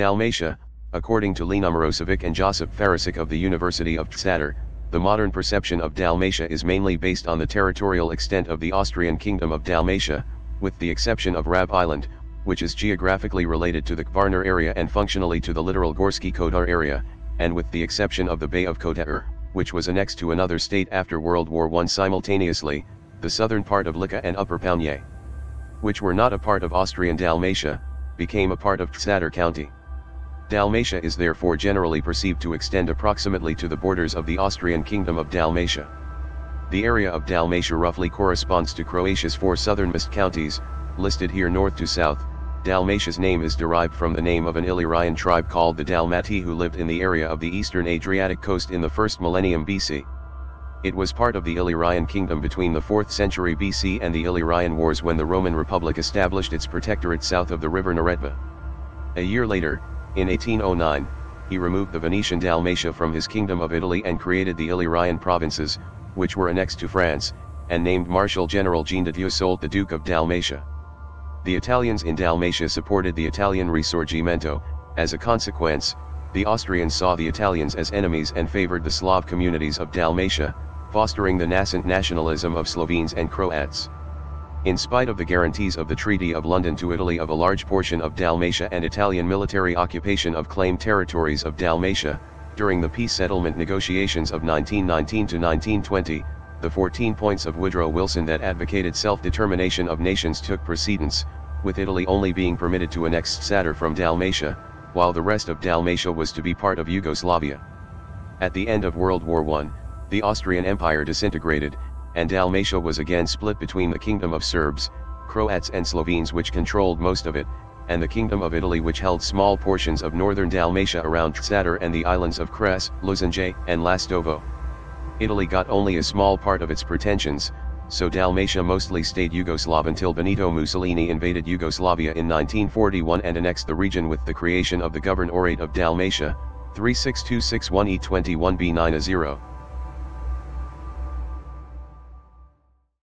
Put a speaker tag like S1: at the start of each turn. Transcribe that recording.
S1: Dalmatia, according to Lena Mirosevic and Josip Faričić of the University of Zadar, the modern perception of Dalmatia is mainly based on the territorial extent of the Austrian Kingdom of Dalmatia, with the exception of Rab Island, which is geographically related to the Kvarner area and functionally to the littoral Gorski Kotar area, and with the exception of the Bay of Kotor, which was annexed to another state after World War I simultaneously, the southern part of Lika and Upper Pounje, which were not a part of Austrian Dalmatia, became a part of Zadar County. Dalmatia is therefore generally perceived to extend approximately to the borders of the Austrian Kingdom of Dalmatia. The area of Dalmatia roughly corresponds to Croatia's four southernmost counties, listed here north to south. Dalmatia's name is derived from the name of an Illyrian tribe called the Dalmatae who lived in the area of the eastern Adriatic coast in the first millennium BC. It was part of the Illyrian kingdom between the 4th century BC and the Illyrian Wars when the Roman Republic established its protectorate south of the river Neretva. A year later, in 1809, he removed the Venetian Dalmatia from his Kingdom of Italy and created the Illyrian provinces, which were annexed to France, and named Marshal General Jean de Dieu Soult the Duke of Dalmatia. The Italians in Dalmatia supported the Italian Risorgimento, as a consequence, the Austrians saw the Italians as enemies and favored the Slav communities of Dalmatia, fostering the nascent nationalism of Slovenes and Croats. In spite of the guarantees of the Treaty of London to Italy of a large portion of Dalmatia and Italian military occupation of claimed territories of Dalmatia, during the peace settlement negotiations of 1919 to 1920, the 14 points of Woodrow Wilson that advocated self-determination of nations took precedence, with Italy only being permitted to annex Zadar from Dalmatia, while the rest of Dalmatia was to be part of Yugoslavia. At the end of World War I, the Austrian Empire disintegrated, and Dalmatia was again split between the Kingdom of Serbs, Croats and Slovenes which controlled most of it, and the Kingdom of Italy which held small portions of northern Dalmatia around Zadar and the islands of Cres, Lošinj, and Lastovo. Italy got only a small part of its pretensions, so Dalmatia mostly stayed Yugoslav until Benito Mussolini invaded Yugoslavia in 1941 and annexed the region with the creation of the Governorate of Dalmatia, 36261 E21B90.